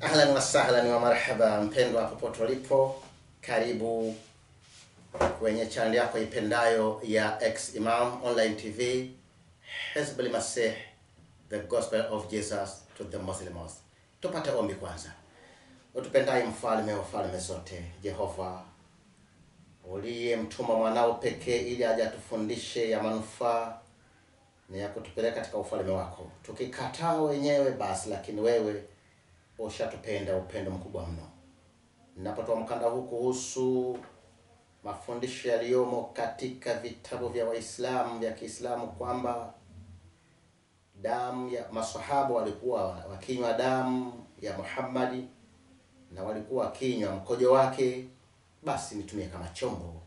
Ahlan wa sahlan wa marhaba, mpendwa popote ulipo, karibu kwenye channel yako ipendayo ya Ex Imam Online TV, Hizbul Masih, the gospel of Jesus to the Muslims. Tupate ombi kwanza. Utupendaye mfalme wa falme zote, Jehova uliye uliyemtuma mwanao pekee ili aje atufundishe ya manufaa na ya kutupeleka katika ufalme wako. Tukikataa wenyewe basi, lakini wewe ushatupenda upendo mkubwa mno. Ninapotoa mkanda huu kuhusu mafundisho yaliyomo katika vitabu vya Waislamu vya Kiislamu kwamba damu ya masahaba walikuwa wakinywa damu ya Muhammadi na walikuwa wakinywa mkojo wake, basi nitumie kama chombo.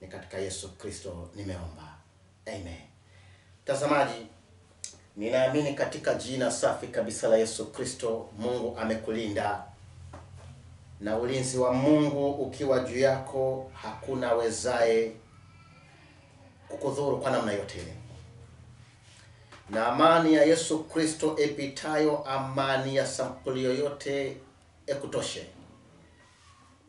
Ni katika Yesu Kristo nimeomba, amen. Mtazamaji, ninaamini katika jina safi kabisa la Yesu Kristo, Mungu amekulinda na ulinzi wa Mungu ukiwa juu yako, hakuna wezaye kukudhuru kwa namna yote ile, na amani ya Yesu Kristo epitayo amani ya sampuli yoyote ekutoshe.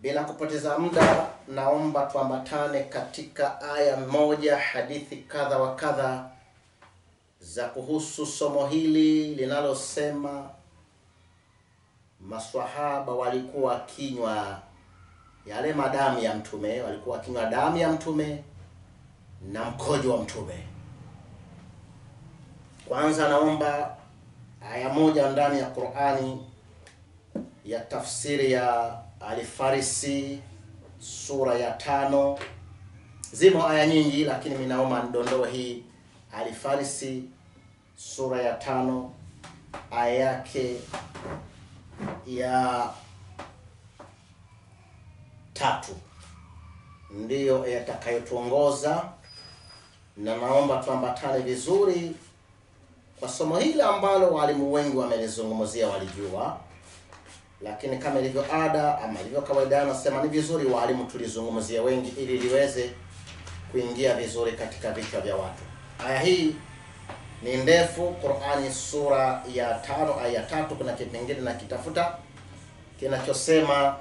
Bila kupoteza muda, naomba tuambatane katika aya moja, hadithi kadha wa kadha za kuhusu somo hili linalosema maswahaba walikuwa kinywa yale madamu ya mtume, walikuwa kinywa damu ya mtume na mkojo wa mtume. Kwanza naomba aya moja ndani ya Qur'ani ya tafsiri ya Al-Farisi sura ya tano. Zimo aya nyingi, lakini mimi naomba ndondoe hii Al-Farisi sura ya tano aya yake ya tatu ndiyo yatakayotuongoza, na naomba tuambatane vizuri kwa somo hili ambalo walimu wengi wamelizungumzia, walijua, lakini kama ilivyo ada ama ilivyo kawaida, nasema ni vizuri walimu tulizungumzia wengi, ili liweze kuingia vizuri katika vichwa vya watu. Aya hii ni ndefu. Qur'ani sura ya tano aya ya tatu, kuna kipengele na kitafuta kinachosema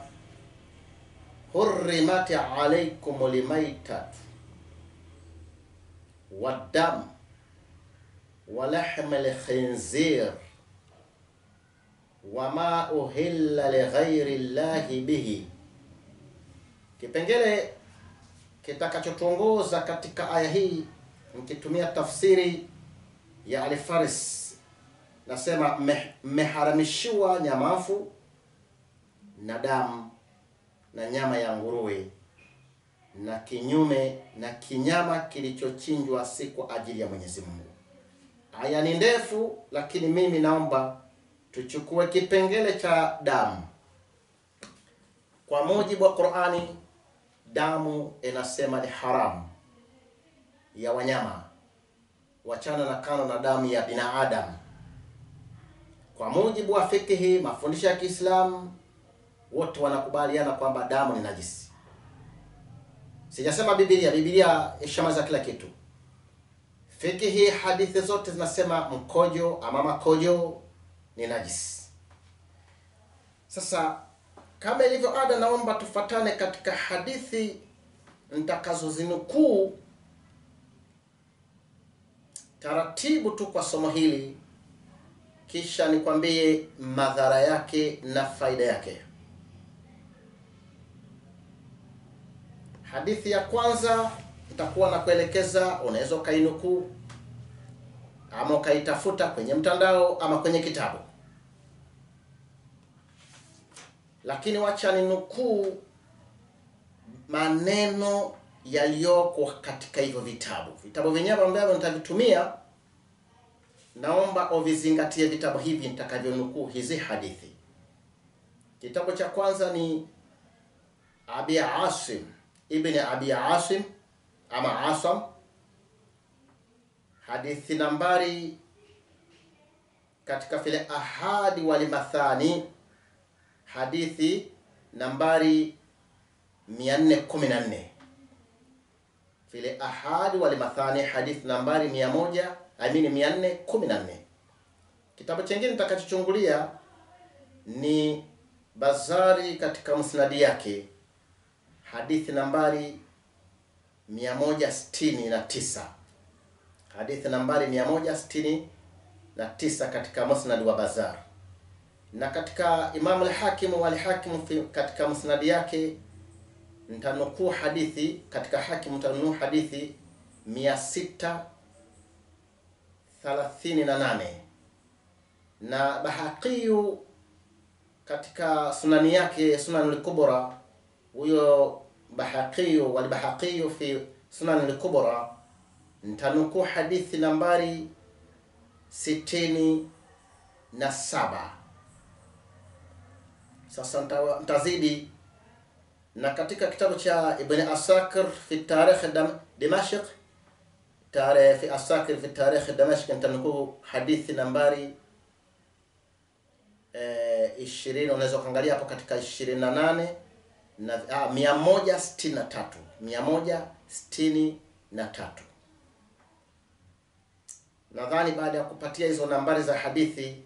hurrimat alaikum limaytat waddam wa lahm alkhinzir wama uhilla lighairi llahi bihi. Kipengele kitakachotuongoza katika aya hii nikitumia tafsiri ya Al-Faris nasema mmeharamishiwa nyamafu na damu na nyama ya nguruwe na kinyume na kinyama kilichochinjwa si kwa ajili ya Mwenyezi Mungu. Aya ni ndefu, lakini mimi naomba tuchukue kipengele cha damu. Kwa mujibu wa Qur'ani, damu inasema ni haramu ya wanyama wachana na kano na damu ya binadamu. Kwa mujibu wa fikihi, mafundisho ya Kiislamu, wote wanakubaliana kwamba damu ni najisi. Sijasema Biblia, Biblia ishamaza kila kitu. Fikihi, hadithi zote zinasema mkojo ama makojo ni najisi. Sasa kama ilivyo ada, naomba tufatane katika hadithi nitakazozinukuu taratibu tu kwa somo hili, kisha nikwambie madhara yake na faida yake. Hadithi ya kwanza itakuwa na kuelekeza, unaweza ukainukuu ama ukaitafuta kwenye mtandao ama kwenye kitabu, lakini wacha ninukuu maneno yaliyoko katika hivyo vitabu. Vitabu vyenyewe ambavyo nitavitumia, naomba uvizingatie vitabu hivi nitakavyonukuu hizi hadithi. Kitabu cha kwanza ni Abi Asim ibn Abi Asim ama Asam, hadithi nambari katika vile ahadi walimathani, hadithi nambari 414 vile ahadi walimathani hadithi nambari 100 amini 414. Kitabu chengine nitakachochungulia ni Bazari katika musnadi yake hadithi nambari 169 hadithi nambari 169 katika musnad wa Bazar, na katika imamu al-Hakim katika musnadi yake nitanukuu hadithi katika Hakim nitanukuu hadithi 638 na Bahaqiyu katika sunani yake Sunan al-Kubra, huyo Bahaqiyu wal-Bahaqiyu fi Sunani Lkubra, ntanukuu hadithi nambari sitini na saba. Sasa ntazidi na katika kitabu cha Ibn Asakir fi tarikh Dam- Dimashq fi Asakir fi tarikh Dimashq nitanukuu hadithi nambari eh, ishirini. Unaweza kuangalia hapo katika ishirini na nane na ah, mia moja sitini na tatu. Mia moja sitini na tatu. Nadhani baada ya kupatia hizo nambari za hadithi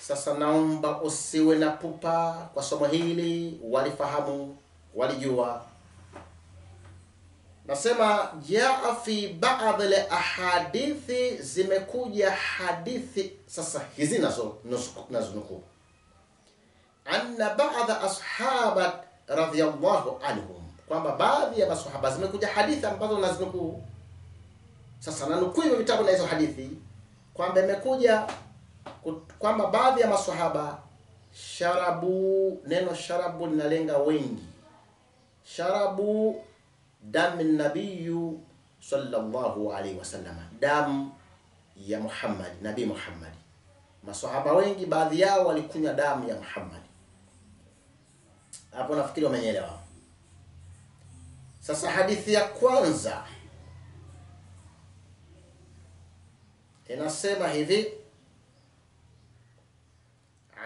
sasa naomba usiwe na pupa kwa somo hili walifahamu walijua. Nasema jaa fi baadhi la ahadithi zimekuja hadithi sasa hizi nazo nazonukuu anna ashaba radhiyallahu anhum kwamba baadhi ya masahaba zimekuja hadithi ambazo nazinukuu. Sasa nanukuu hivyo vitabu na hizo hadithi kwamba imekuja kwamba baadhi ya masahaba sharabu, neno sharabu linalenga wengi, sharabu dami nabiyu sallallahu alaihi wasallam, damu ya Muhammad, nabii Muhammad. Maswahaba wengi baadhi yao walikunywa damu ya Muhammad. Hapo nafikiri wamenyelewa. Sasa hadithi ya kwanza inasema hivi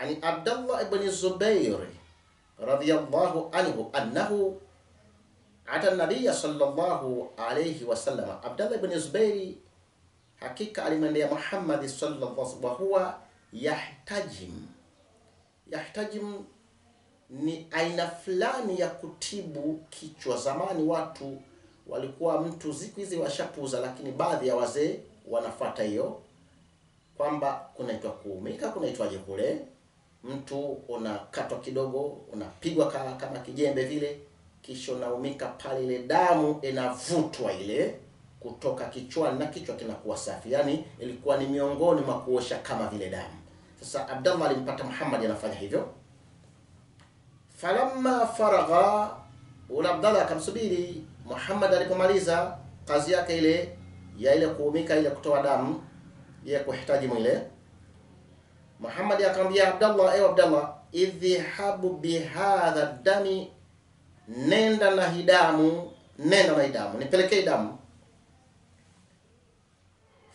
ani Abdallah ibn Zubair radhiyallahu anhu annahu ata nabiya sallallahu alayhi wasallam, Abdallah ibn Zubairi hakika alimwendea Muhammad sallallahu alaihi wasallam, huwa yahtajim. Yahtajim ni aina fulani ya kutibu kichwa. Zamani watu walikuwa, mtu siku hizi washapuza, lakini baadhi ya wazee wanafuata hiyo kwamba kunaitwa kuumika, kunaitwaje kule, mtu unakatwa kidogo, unapigwa kama kijembe vile kisha unaumika pale, ile damu inavutwa ile kutoka kichwani na kichwa kinakuwa safi. Yani ilikuwa ni miongoni mwa kuosha kama vile damu. Sasa Abdallah alimpata Muhammad anafanya hivyo falamma faragha, ule Abdallah akamsubiri Muhammad alipomaliza kazi yake ile ya ile kuumika ile kutoa damu ya kuhitaji mwile. Muhammad akamwambia Abdallah, ewe Abdallah, idhhabu bihadha dami, nenda na hidamu, nenda na hidamu, nipelekee hii damu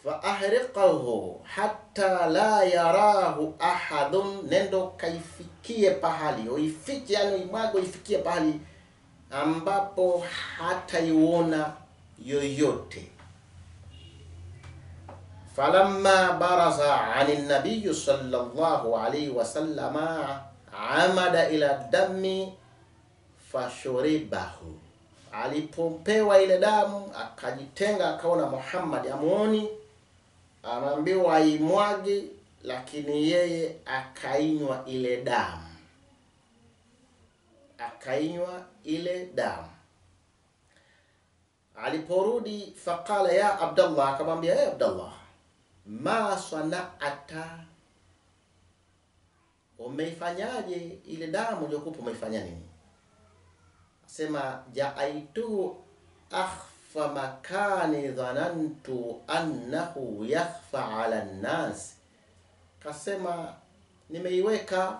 faahriqahu hatta la yarahu ahadun, nendo kaifikie pahali uifiche, yani imwago, ifikie pahali ambapo hataiona yoyote. falamma baraza ani nabiyu sallallahu alaihi wasallama amada ila dami fashuribahu, alipopewa ile damu akajitenga, akaona Muhammad amuoni anaambiwa imwagi lakini yeye akainywa ile damu, akainywa ile damu. Aliporudi faqala ya Abdallah, akamwambia ya Abdallah, ma sanaata, umeifanyaje? Ile damu uliyokupa, umeifanya nini? Sema jaaitu akhfa makani dhanantu annahu yakhfa ala nnas, kasema nimeiweka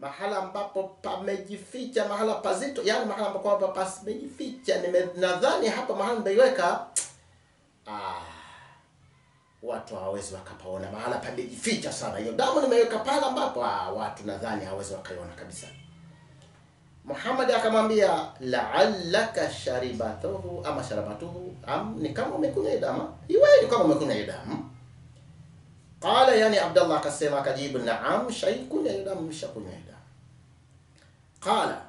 mahala ambapo pamejificha, mahala pazito, yani mahala ambapo kwamba pamejificha. Nimenadhani hapa mahala nimeiweka, ah, watu hawawezi wakapaona, mahala pamejificha sana. Hiyo damu nimeiweka pale ambapo ah, watu nadhani hawawezi wakaiona kabisa. Muhammad akamwambia la'allaka sharibatuhu ama sharabatuhu am, ni kama umekunywa damu, iwe ni kama umekunywa damu. qala yani Abdullah akasema akajibu naam shaikunywa ya damu nishakunywa hiyo damu. Qala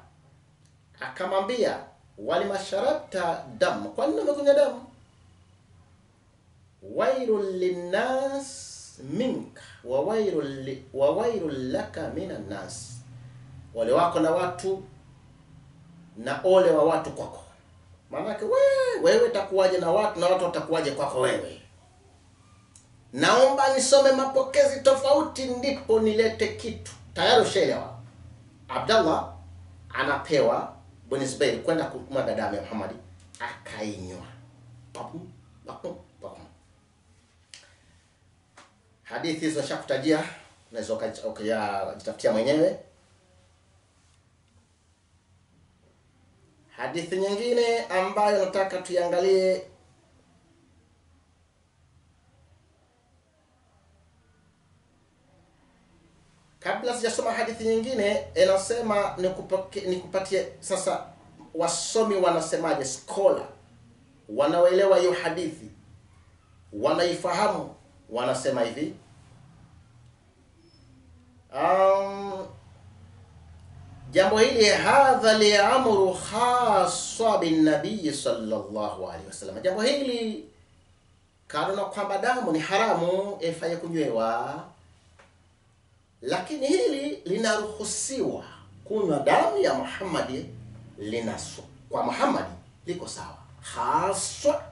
akamwambia walima sharabta damu kwa nini umekunywa damu? Wailul linnas minka wa wailul laka minan nas. Wale wako na watu na ole wa watu kwako. Maanake we, wewe takuwaje na watu na watu watakuwaje kwako wewe? Naomba nisome mapokezi tofauti ndipo nilete kitu. Tayari ushaelewa? Abdallah anapewa Bwana Zubair kwenda kumwaga damu ya Muhammad, akainywa. Hadithi hizo shakutajia unaweza uka- ukajitafutia mwenyewe hadithi nyingine ambayo nataka tuiangalie. Kabla sijasoma hadithi nyingine inasema nikupatie nikupatie sasa wasomi wanasemaje skola wanaoelewa hiyo hadithi wanaifahamu wanasema hivi. Um, jambo hili hadha liamru haswa binabii sallallahu alaihi wasallam jambo hili kanuna kwamba damu ni haramu ifaye kunywewa lakini hili linaruhusiwa. Kunywa damu ya Muhammadi linasu kwa Muhammadi liko sawa, haswa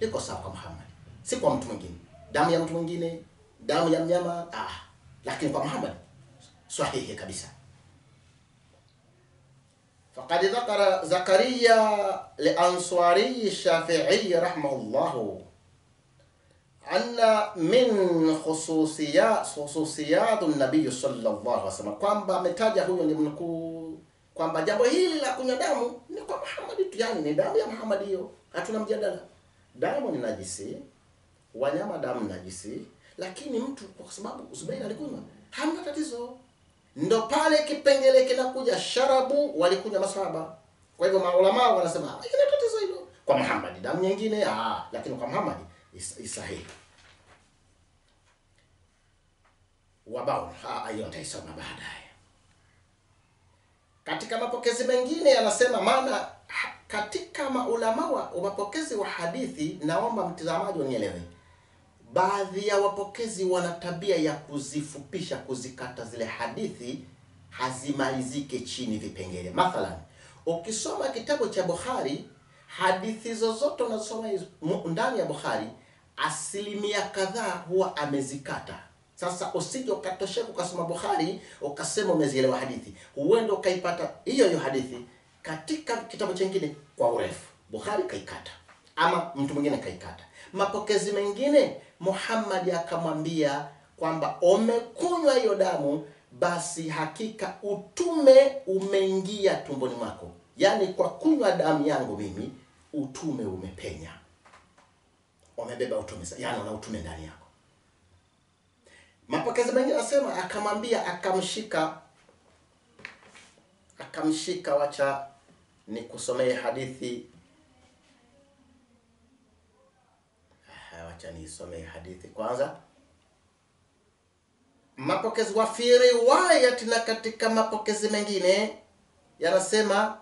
liko sawa kwa Muhammadi, si kwa mtu mwingine. Damu ya mtu mwingine, damu ya mnyama ah, lakini kwa Muhammadi. Sahihi kabisa. فقد ذكر زكريا لأنصاري الشافعي رحمه الله أن من خصوصيات خصوصيات النبي صلى الله عليه وسلم kwamba ametaja huyo ni mkuu kwamba jambo hili la kunywa damu ni kwa Muhammad tu, yani ni damu ya Muhammad hiyo, hatuna mjadala. Damu ni najisi, wanyama damu ni najisi, lakini mtu kwa sababu Zubair alikunywa, hamna tatizo. Ndo pale kipengele kinakuja, sharabu walikunywa masaba. Kwa hivyo maulama wanasema "Ah, ina tatizo hilo kwa Muhammad, damu nyingine ah, lakini kwa Muhammad is- isahihi wabao Ah, hiyo nitaisoma baadaye. Katika mapokezi mengine yanasema maana katika maulama wa mapokezi wa hadithi, naomba mtazamaji unielewe, baadhi ya wapokezi wana tabia ya kuzifupisha, kuzikata zile hadithi hazimalizike chini vipengele. Mathalan, ukisoma kitabu cha Bukhari, hadithi zozote unazosoma ndani ya Bukhari, asilimia kadhaa huwa amezikata. Sasa usije ukatosheka ukasoma Bukhari ukasema umezielewa hadithi, huenda ukaipata hiyo hiyo hadithi katika kitabu chengine kwa urefu. Bukhari kaikata ama mtu mwingine kaikata. Mapokezi mengine Muhammad akamwambia kwamba umekunywa hiyo damu, basi hakika utume umeingia tumboni mwako, yaani kwa kunywa damu yangu mimi utume umepenya, umebeba utume, yaani una utume ndani yako. Mapokezi mengine anasema akamwambia, akamshika akamshika, wacha nikusomee hadithi Aha, wacha niisomee hadithi kwanza. Mapokezi wa fi riwayat, na katika mapokezi mengine yanasema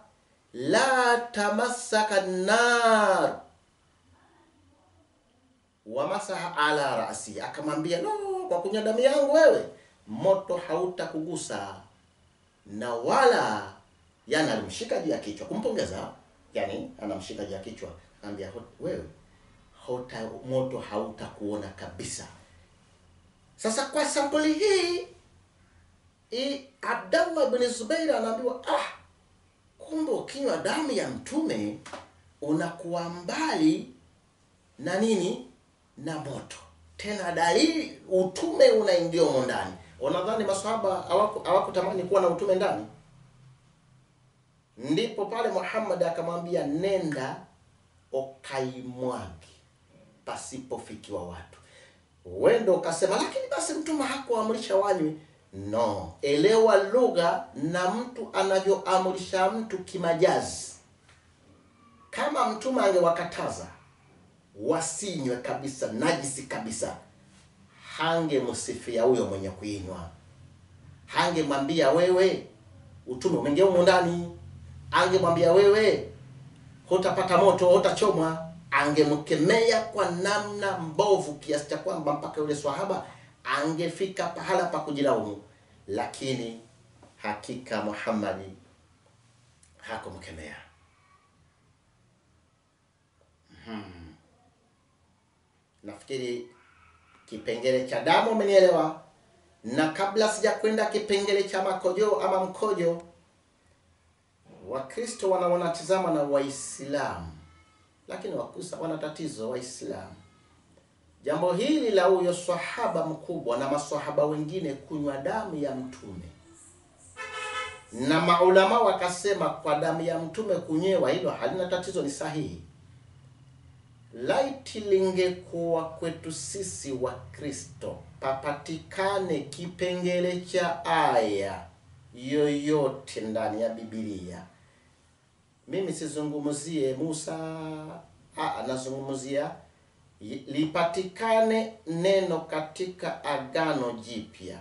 la tamassaka nar wamasaha ala rasi, akamwambia no, kwa kunywa damu yangu wewe moto hautakugusa na wala, alimshika juu ya kichwa. Kumpongeza, yani anamshika juu ya kichwa, anambia wewe hota, moto hautakuona kabisa. Sasa kwa sampuli hii i Abdallah bin Zubair anaambiwa ah, kumbe ukinywa damu ya mtume unakuwa mbali na nini na moto, tena dalili utume unaingia humo ndani. Unadhani maswahaba hawakutamani kuwa na utume ndani? Ndipo pale Muhammad akamwambia nenda ukaimwage pasipofikiwa watu. Wendo ukasema lakini basi mtume hakuamrisha wanywe. No, elewa lugha na mtu anavyoamrisha mtu kimajazi. Kama mtume angewakataza wasinywe kabisa, najisi kabisa, hangemsifia huyo mwenye kuinywa, hangemwambia wewe utume umeingia humo ndani, angemwambia wewe hutapata moto, hutachomwa. Angemkemea kwa namna mbovu kiasi cha kwamba mpaka yule swahaba angefika pahala pa kujilaumu, lakini hakika Muhammadi hakumkemea. Hmm. Nafikiri kipengele cha damu umenielewa, na kabla sijakwenda kipengele cha makojo ama mkojo, Wakristo wanaona wanatizama na Waislamu, lakini Wakusa wana tatizo Waislamu. Jambo hili la huyo swahaba mkubwa na maswahaba wengine kunywa damu ya mtume, na maulama wakasema kwa damu ya mtume kunyewa, hilo halina tatizo, ni sahihi. Laiti lingekuwa kwetu sisi wa Kristo papatikane kipengele cha aya yoyote ndani ya Biblia, mimi sizungumzie Musa, nazungumzia lipatikane neno katika Agano Jipya,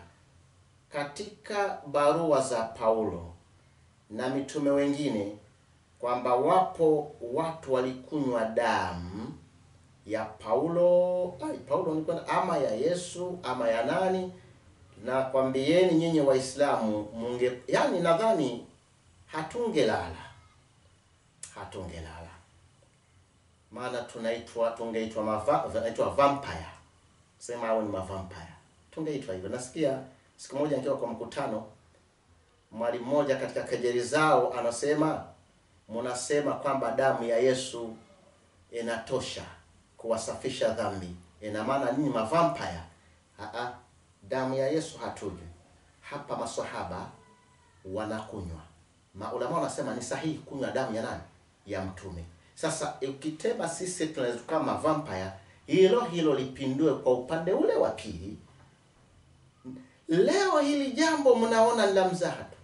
katika barua za Paulo na mitume wengine, kwamba wapo watu walikunywa damu ya Paulo ai, Paulo alikuwa ama ya Yesu ama ya nani, na kwambieni nyinyi Waislamu munge, yani nadhani hatungelala, hatungelala maana tunaitwa tungeitwa mava, vampire, sema hao ni mavampire, tungeitwa hivyo. Nasikia siku moja nikiwa kwa mkutano, mwalimu mmoja katika kejeli zao anasema, mnasema kwamba damu ya Yesu inatosha kuwasafisha dhambi, ina maana ninyi mavampire. Aa, damu ya Yesu hatunywi hapa. Maswahaba wanakunywa, maulama wanasema ni sahihi kunywa damu ya nani? Ya mtume. Sasa ukitema sisi tunaweza kama vampire, hilo hilo lipindue kwa upande ule wa pili. Leo hili jambo mnaona la mzaha tu,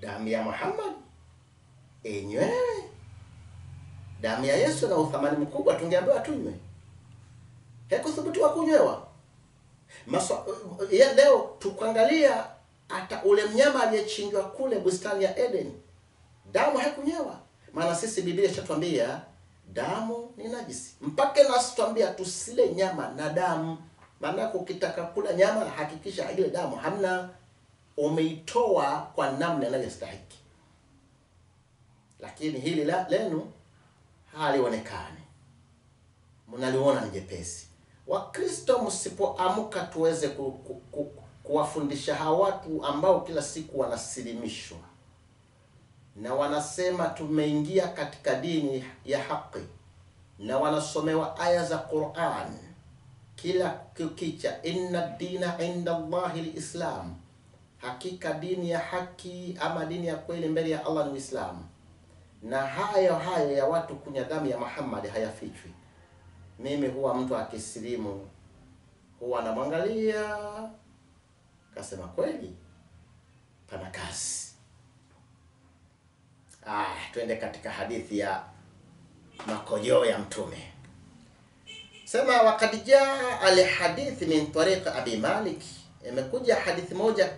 damu ya Muhammad inywewe damu ya Yesu na uthamani mkubwa, tungeambiwa tunywe, haikuthubutiwa kunywewa. Maswa, ya leo tukuangalia hata ule mnyama aliyechinjwa kule bustani ya Eden, damu haikunyewa. maana sisi Biblia ishatuambia damu ni najisi, mpaka nasitwambia tusile nyama na damu. Maana ukitaka kula nyama hakikisha ile damu hamna, umeitoa kwa namna inayostahiki. Lakini hili la lenu halionekani, mnaliona ni jepesi. Wakristo, msipoamka tuweze ku, ku, ku, kuwafundisha hawa watu ambao kila siku wanasilimishwa na wanasema tumeingia katika dini ya haki, na wanasomewa aya za Qur'an kila kukicha, inna dina inda Allahi lislam, hakika dini ya haki ama dini ya kweli mbele ya Allah ni Uislamu. Na hayo hayo ya watu kunya damu ya Muhammad hayafichwi. Mimi huwa mtu akisilimu huwa anamwangalia, kasema kweli pana kazi. Ah, twende katika hadithi ya makojoo ya Mtume. Sema wakad jaa alhadithi min tariq Abi Malik, imekuja hadithi moja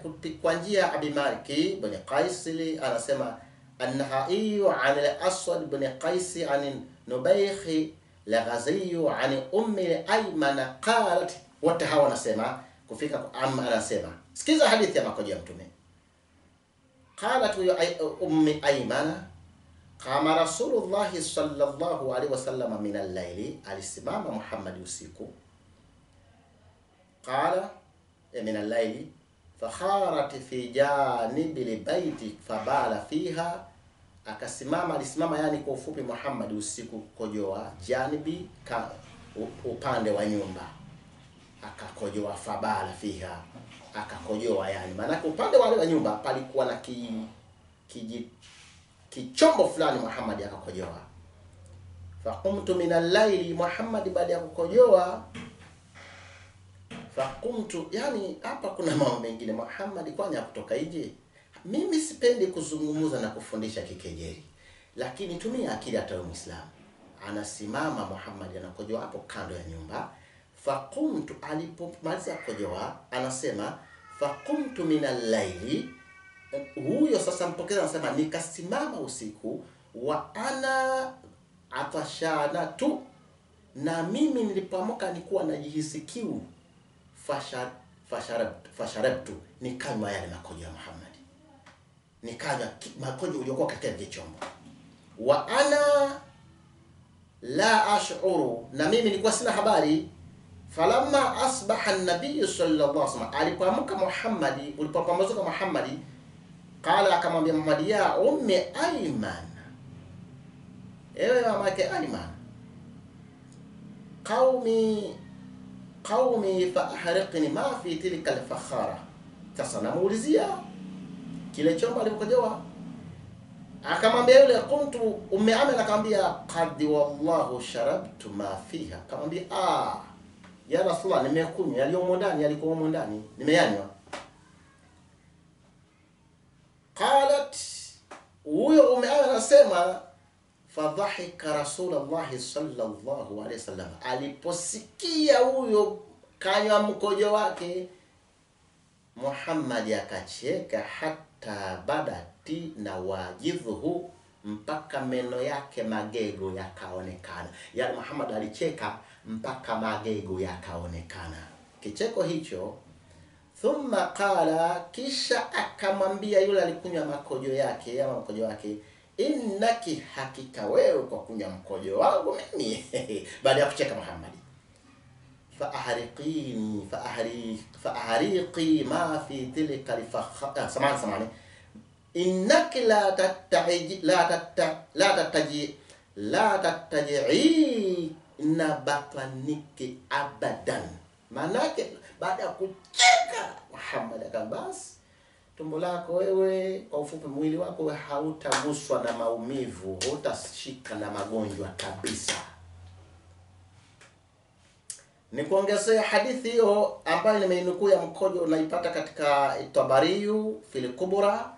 kwa njia ya Abi Malik ibn Qais, anasema annahaiyu an al-Aswad ibn Qais an Nubaykh Laghaziyu an ummi Aymana qalat, wote hawa wanasema kufika kwa amma, anasema. Sikiza hadithi ya makojoo ya Mtume qalat ummi Aymana kama Rasulullahi sallallahu alaihi wasallam min al-laili, alisimama Muhammad usiku. Qala min al-laili fakharat fi janibi libaiti fabala fiha, akasimama alisimama, yani kwa ufupi Muhammad usiku kojoa janibi ka, upande wa nyumba. akakojoa, fabala fiha, akakojoa, yani maanake upande wa nyumba palikuwa na ki, kiji kichombo fulani Muhammad akakojoa. Faqumtu min al-laili, Muhammad baada ya kukojoa, faqumtu. Yani hapa kuna mambo mengine Muhammad, kwani hakutoka nje. Mimi sipendi kuzungumza na kufundisha kikejeli, lakini tumia akili. Hata Muislamu anasimama Muhammad anakojoa hapo kando ya nyumba, faqumtu alipomaliza kukojoa anasema faqumtu min allaili huyo sasa mpokeza anasema nikasimama usiku wa ana atashana tu na mimi nilipoamka nikuwa najihisi kiu. Fashar fasharabtu fasharabtu nikanywa yale makojo ya Muhammad. Nikanywa makojo uliokuwa katika chombo. Wa ana la ashuru na mimi nilikuwa sina habari falamma asbaha an-nabiy sallallahu alaihi wasallam alipoamka Muhammadi ulipopambazuka Muhammadi qala akamwambia Muhammad ya ummi Ayman. Ewe mama yake Ayman. Qaumi qaumi fa ahriqni ma fi tilka al-fakhara. Sasa namuulizia kile chombo alipokojoa akamwambia yule kuntu umme Ayman. Akamwambia qad wallahu sharabtu ma fiha. Akamwambia ah ya Rasulullah nimekunywa. Yaliyomo ndani yalikuwa humo ndani. Nimeyanywa. Qalat huyo ume anasema fadhahika rasulullah sallallahu alaihi wasallam. Aliposikia huyo kanywa mkojo wake Muhammad akacheka hata badati na wajidhuhu mpaka meno yake magego yakaonekana. Yani Muhammad alicheka mpaka magego yakaonekana. Kicheko hicho thumma qala, kisha akamwambia yule alikunywa makojo yake ama mkojo wake, innaki, hakika wewe kwa kunywa mkojo wangu mimi. Baada ya kucheka Muhammad faahriqini faahriqi faahriqi ma fi tilka alfakha samani samani innaki la tattaji la tatta la tattaji la tattaji na batwaniki abadan. Maanake baada ya kucheka Muhammad akamba basi tumbo lako wewe kwa ufupi mwili wako wewe hautaguswa na maumivu hautashika na magonjwa kabisa. Ni kuongezea hadithi hiyo ambayo nimeinukuu ya mkojo unaipata katika Tabariyu fil Kubra,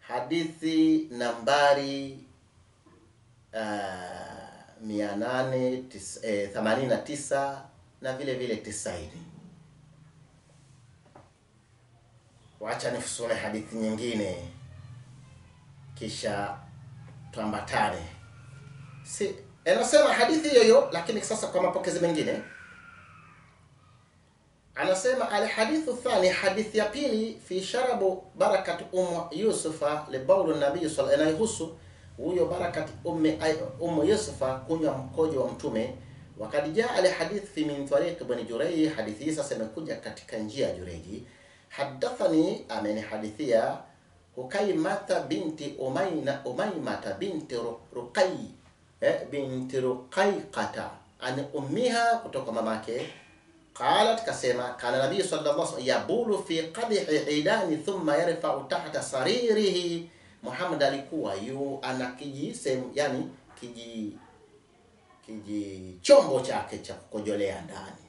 hadithi nambari uh, mia nane tis, eh, themanini na vile vile tisaini. Wacha nifusune hadithi nyingine kisha tuambatane. Si, anasema hadithi hiyo hiyo, lakini sasa kwa mapokezi mengine anasema alhadithu thani, hadithi ya pili fi sharabu barakat umu yusufa libaulu nabii inayohusu huyo barakat ummi umu yusufa kunywa mkojo wa mtume. Wakad jaa fi min tariq ibn Jurayj, hadithi hii sasa imekuja katika njia ya Jureji. Hadathani, amenihadithia Hukaimata binti Umayna Umaymata binti Ruqay eh, binti Ruqayqata an ummiha, kutoka mamake qalat kasema kana nabii sallallahu alaihi wasallam yabulu fi qadhi idani thumma yarfa'u tahta saririhi Muhammad alikuwa yu ana kiji sehemu yani kiji kiji chombo chake cha kukojolea ndani.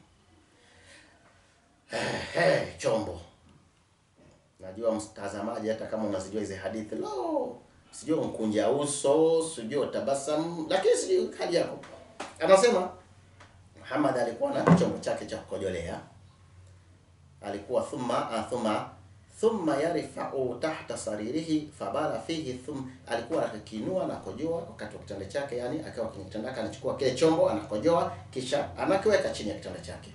Hey, chombo. Najua mtazamaji hata kama unazijua hizi hadithi lo sijui mkunja uso sijui tabasamu lakini sijui hali yako. Anasema Muhammad alikuwa na chombo chake cha kukojolea, alikuwa thumma uh, thumma yarfa'u tahta saririhi fabala fihi thum, alikuwa akikinua na kojoa wakati wa kitanda chake, yani akiwa kwenye kitanda chake anachukua kile chombo anakojoa, kisha anakiweka chini ya kitanda chake.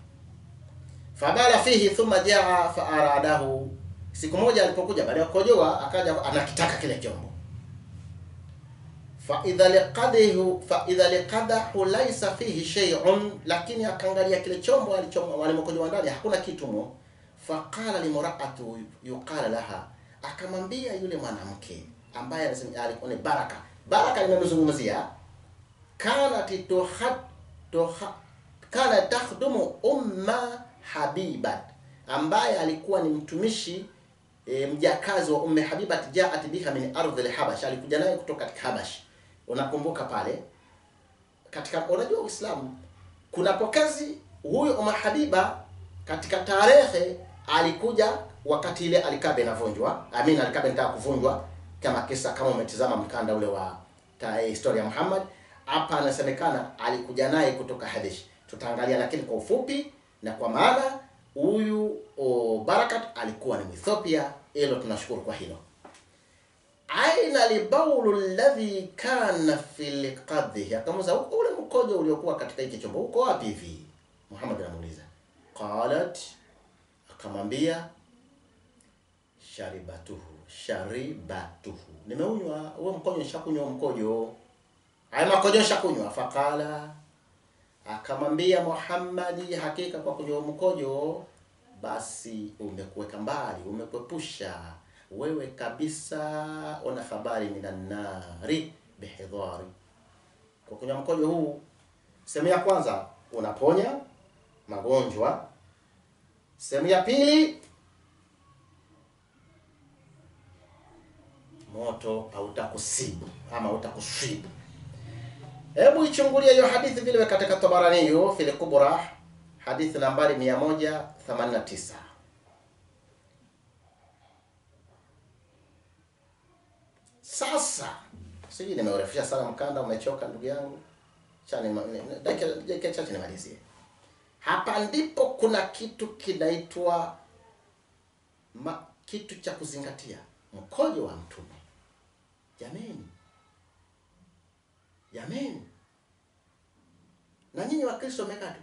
Fabala fihi thumma jaa faaradahu, siku moja alipokuja baada ya kukojoa akaja anakitaka kile chombo faidha liqadahu faidha liqadahu laisa fihi shay'un, lakini akaangalia kile chombo walimokojoa ndani hakuna kitu mo. Faqala limraatu yuqala laha, akamwambia yule mwanamke ambaye alikuwa ni Baraka. Baraka nimemzungumzia, kanat kana takhdumu umma Habibat, ambaye alikuwa ni mtumishi e, mjakazi wa Umme Habibat, jaat biha min ardhi al-Habash, alikuja naye kutoka katika Habash. Unakumbuka pale katika, unajua Uislamu kuna pokazi huyo Umma Habiba katika tarehe alikuja wakati ile alikabe inavunjwa, mean alikabe nitaka kuvunjwa, kama kisa kama umetizama mkanda ule wa ta, historia ya Muhammad hapa, anasemekana alikuja naye kutoka Hadesh. tutaangalia lakini kwa ufupi na kwa maana huyu Barakat alikuwa ni Ethiopia. Hilo tunashukuru kwa hilo. Aina libaulu alladhi kana fi qadhi, akamuza ule mkojo uliokuwa katika hiki chombo uko wapi hivi? Muhammad anamuuliza. Qalat, akamwambia sharibatuhu, sharibatuhu, nimeunywa huo mkojo, shakunywa mkojo, haya makojo nishakunywa. Fakala, akamwambia Muhammadi, hakika kwa kunywa mkojo basi umekuweka mbali, umekuepusha wewe kabisa, una habari minannari bihidhari. Kwa kunywa mkojo huu, sehemu ya kwanza unaponya magonjwa, sehemu ya pili moto hautakusibu ama hautakusibu. Hebu ichungulie hiyo hadithi vile katika Tabarani hiyo fil Kubra, hadithi nambari 189. Sasa sijui nimeurefusha sana mkanda, umechoka ndugu yangu, chache nimalizie. Hapa ndipo kuna kitu kinaitwa kitu cha kuzingatia, mkojo wa Mtume. Jameni, jameni, na nyinyi Wakristo mekatu,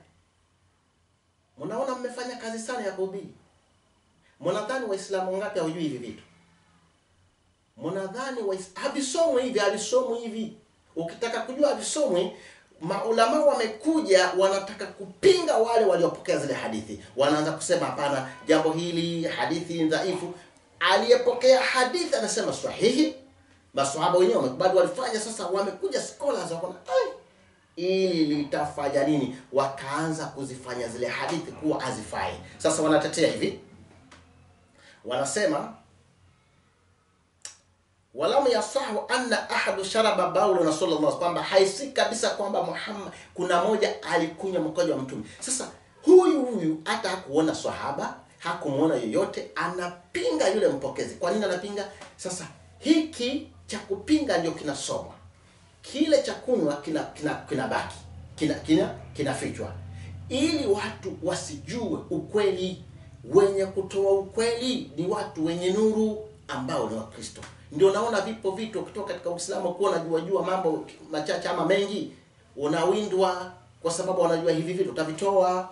mnaona mmefanya kazi sana ya kuhubiri. Mnadhani Waislamu ngapi hawajui hivi vitu? Mnadhani havisomwi hivi, havisomwi hivi. Ukitaka kujua havisomwi, maulama wamekuja wanataka kupinga wale waliopokea zile hadithi, wanaanza kusema hapana, jambo hili hadithi dhaifu. Aliyepokea hadithi anasema sahihi, maswahaba wenyewe wamekubali, walifanya. Sasa wamekuja scholars wakona ili litafanya nini, wakaanza kuzifanya zile hadithi kuwa hazifai. Sasa wanatetea hivi, wanasema walam yasahu anna ahadu sharaba baulu na sallallahu kwamba haisi kabisa kwamba Muhammad kuna moja alikunywa mkojo wa mtume. Sasa huyu huyu hata hakuona sahaba, hakumuona yoyote, anapinga yule mpokezi. Kwa nini anapinga? Sasa hiki cha kupinga ndio kinasoma, kile cha kunywa kina kina kinabaki kina kina kinafichwa, ili watu wasijue ukweli. Wenye kutoa ukweli ni watu wenye nuru ambao ni Wakristo. Ndio naona vipo vitu kutoka katika Uislamu kuwa unajua jua mambo machache ama mengi, unawindwa kwa sababu wanajua hivi vitu utavitoa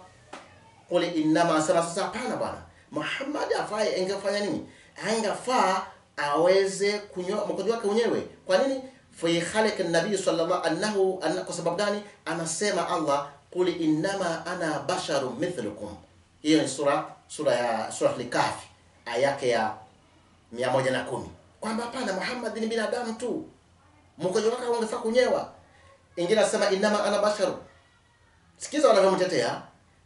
kule inama sana. Sasa hapana bwana, Muhammad afai angefanya nini? Angefaa aweze kunywa mkojo wake mwenyewe. Kwa nini? fi khaliq nabii sallallahu annahu anna, kwa sababu gani? Anasema Allah qul innama ana basharu mithlukum. Hiyo ni sura sura ya sura Al-Kahf aya yake ya mia moja na kumi kwamba hapana, Muhammad ni binadamu tu, mkojo wake ungefaa kunyewa. Ingine anasema inama ana basharu. Sikiza wanavyomtetea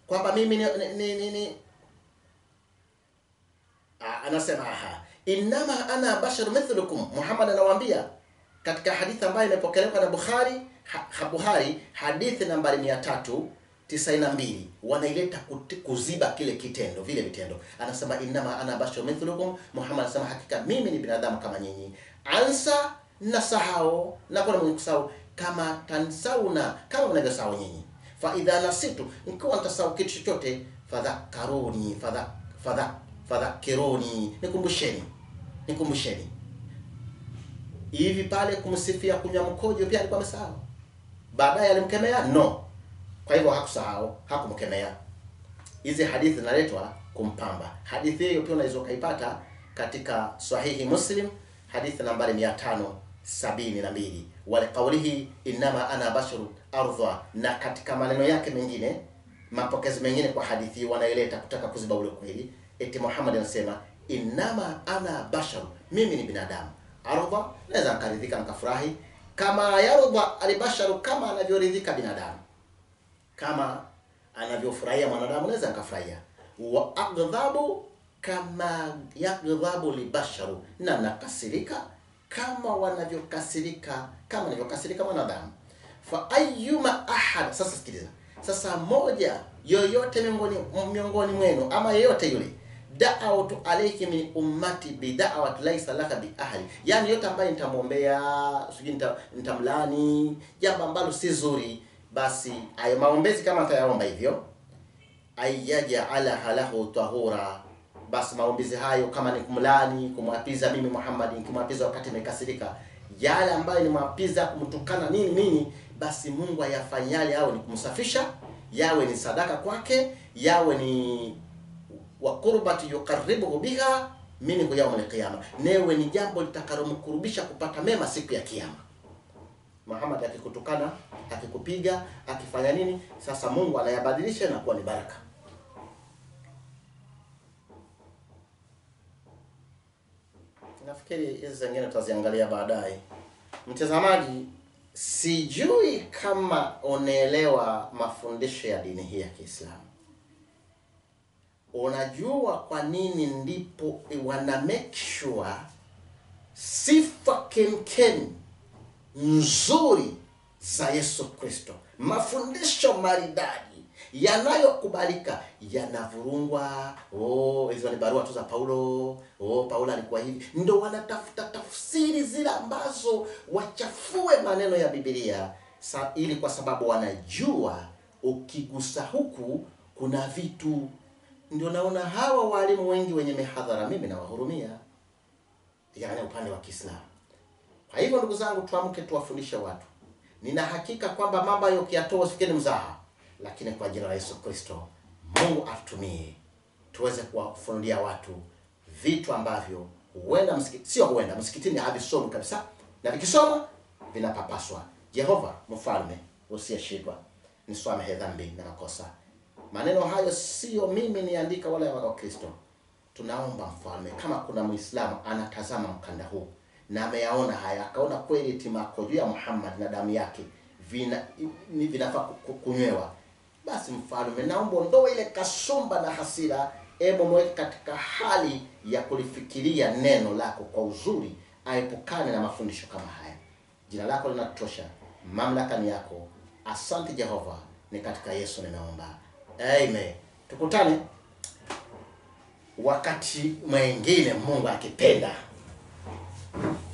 kwamba mimi ni, ni, ni, ni. Ah, anasema aha, inama ana basharu mithlukum. Muhammad anawaambia katika hadithi ambayo imepokelewa na Bukhari ha, ha Bukhari hadithi nambari mia tatu tisaini na mbili wanaileta kuziba kile kitendo vile vitendo. Anasema innama ana basharu mithlukum. Muhammad anasema hakika mimi ni binadamu kama nyinyi, ansa na sahao na kuna mwenye kusahau kama tansauna, kama mnavyosahau nyinyi. Fa idha nasitu, nikiwa nitasahau kitu chochote, fadhakaruni fadha fadha fadhakiruni, nikumbusheni nikumbusheni. Hivi pale kumsifia kunywa mkojo pia alikuwa amesahau, baadaye alimkemea no kwa hivyo hakusahau, hakumkemea. Hizi hadithi zinaletwa kumpamba. Hadithi hiyo pia unaweza ukaipata katika Sahihi Muslim, hadithi nambari 572 wale kaulihi innama ana basharu ardha, na katika maneno yake mengine, mapokezi mengine kwa hadithi wanaileta kutaka kuziba ule kweli, eti Muhammad anasema innama ana basharu, mimi ni binadamu. Ardha, naweza nikaridhika nikafurahi, kama yarudha albasharu, kama anavyoridhika binadamu kama anavyofurahia mwanadamu naweza akafurahia. wa aghdhabu kama yaghdhabu libasharu, na nakasirika kama wanavyokasirika kama anavyokasirika mwanadamu. fa ayyuma ahad, sasa sikiliza, sasa moja yoyote miongoni miongoni mwenu ama yeyote yule da'awtu alayki min ummati bi da'wat laysa laka bi ahli, yani yote ambaye nitamwombea sijui nitamlani jambo ambalo si zuri basi ayo maombezi kama atayaomba hivyo ayajala lahu tahura. Basi maombezi hayo kama ni kumlani kumwapiza mimi Muhammad nikimwapiza wakati nimekasirika yale ambayo ni mwapiza kumtukana nini nini basi Mungu ayafanye yale au ni kumsafisha yawe ni sadaka kwake yawe ni wa qurbati biha minhu yaum alqiyama newe ni jambo litakalomkurubisha kupata mema siku ya kiyama Muhammad akikutukana akikupiga akifanya nini sasa Mungu anayabadilisha na kuwa ni baraka. Nafikiri hizi zingine tutaziangalia baadaye. Mtazamaji sijui kama unaelewa mafundisho ya dini hii ya Kiislamu. Unajua kwa nini ndipo wana make sure sifa kemkem nzuri za Yesu Kristo, mafundisho maridadi yanayokubalika yanavurungwa. Oh, hizo ni barua tu za Paulo. Oh, Paulo alikuwa hivi. Ndo wanatafuta tafsiri zile ambazo wachafue maneno ya Biblia sa, ili kwa sababu wanajua ukigusa huku kuna vitu. Ndio naona hawa walimu wengi wenye mihadhara, mimi nawahurumia, yaani upande wa Kiislamu. Kwa hivyo ndugu zangu, tuamke tuwafundishe watu. Nina hakika kwamba mambo hayo ukiyatoa usifikiri mzaha, lakini kwa jina la Yesu Kristo Mungu atutumie tuweze kuwafunulia watu vitu ambavyo huenda msikiti, sio huenda msikitini havisomi kabisa, na vikisoma vinapapaswa. Jehova mfalme usiyeshindwa, nisamehe dhambi na makosa. Maneno hayo sio mimi niandika, wala ya Wakristo. Tunaomba mfalme, kama kuna Muislamu anatazama mkanda huu na ameyaona haya akaona kweli timako juu ya Muhammad na damu yake vina ni- vinafaa kunywewa, basi mfalme, naomba ondoa ile kasumba na hasira, ebo mweke katika hali ya kulifikiria neno lako kwa uzuri, aepukane na mafundisho kama haya. Jina lako linatosha, mamlaka ni yako. Asante Jehova, ni katika Yesu ninaomba amen. Tukutane wakati mwingine, Mungu akipenda. Thank you.